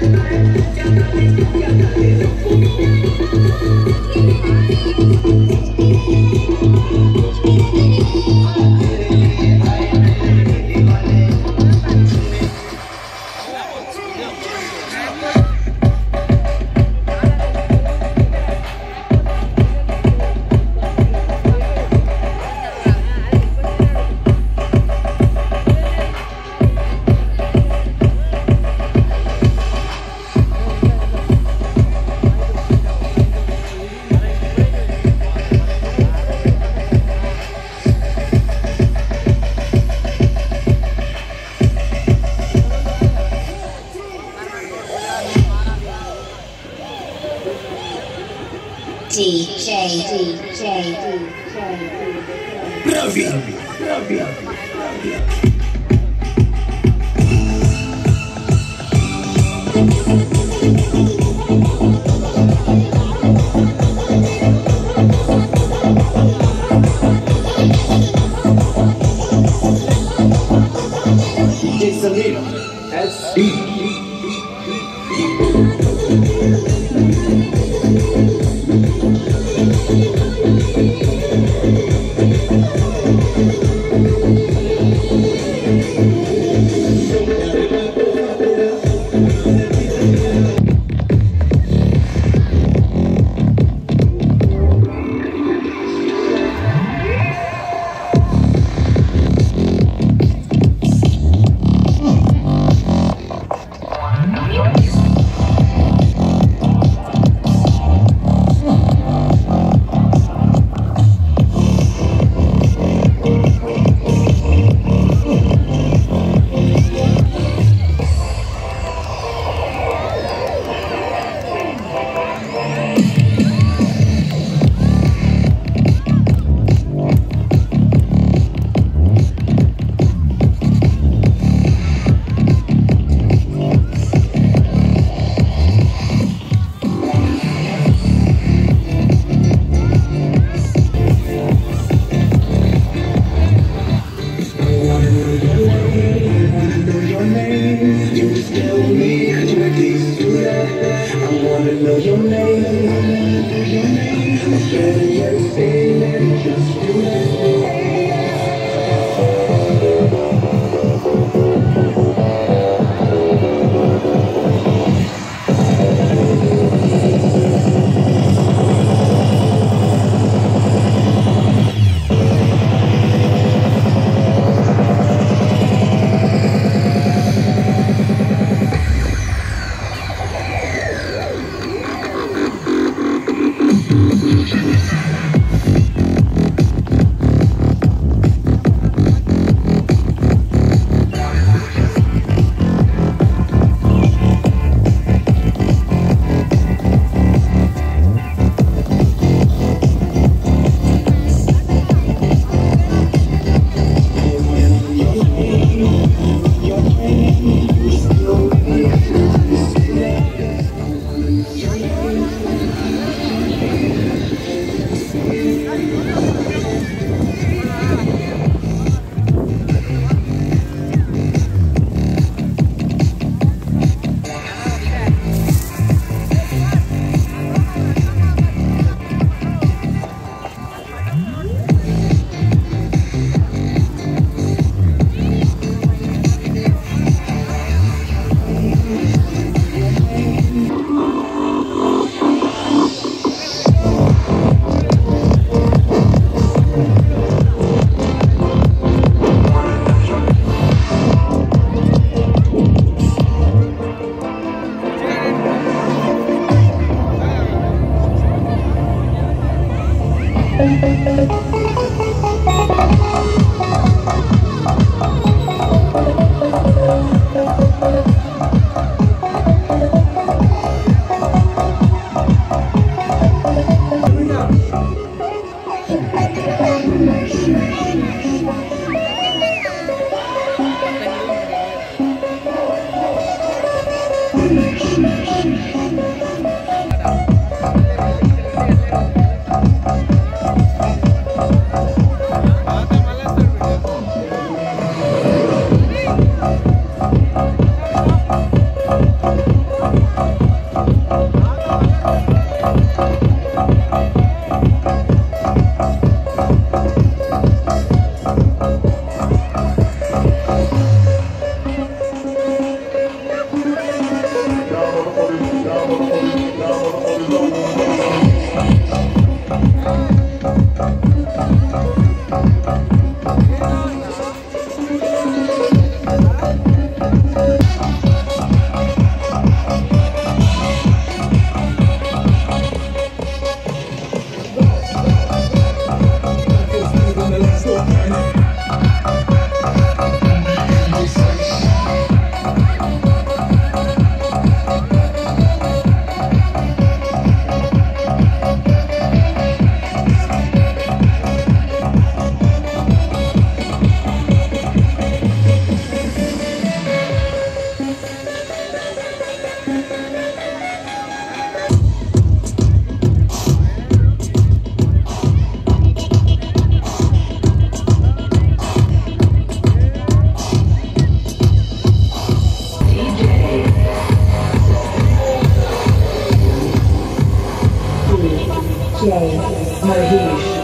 Thank you. DJ, DJ, DJ. Bravi, bravi. Samir, SE. your name. Thank you. DJ Mahesh.